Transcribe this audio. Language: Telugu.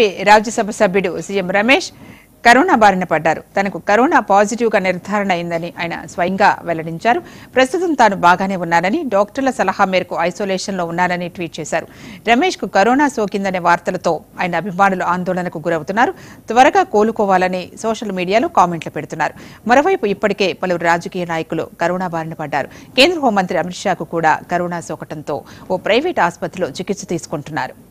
బీజేపీ రాజ్యసభ సభ్యుడు సీఎం రమేష్ కరోనా బారిన పడ్డారు. తనకు కరోనా పాజిటివ్గా నిర్ధారణ అయిందని ఆయన స్వయంగా వెల్లడించారు. ప్రస్తుతం తాను బాగానే ఉన్నానని డాక్టర్ల సలహా మేరకు ఐసోలేషన్లో ఉన్నానని ట్వీట్ చేశారు. రమేష్కు కరోనా సోకిందనే వార్తలతో ఆయన అభిమానులు ఆందోళనకు గురవుతున్నారు. త్వరగా కోలుకోవాలని సోషల్ మీడియాలో కామెంట్లు పెడుతున్నారు. మరోవైపు ఇప్పటికే పలువురు రాజకీయ నాయకులు కరోనా బారిన పడ్డారు. కేంద్ర హోంమంత్రి అమిత్ షాకు కూడా కరోనా సోకటంతో ఓ ప్రైవేట్ ఆసుపత్రిలో చికిత్స తీసుకుంటున్నారు.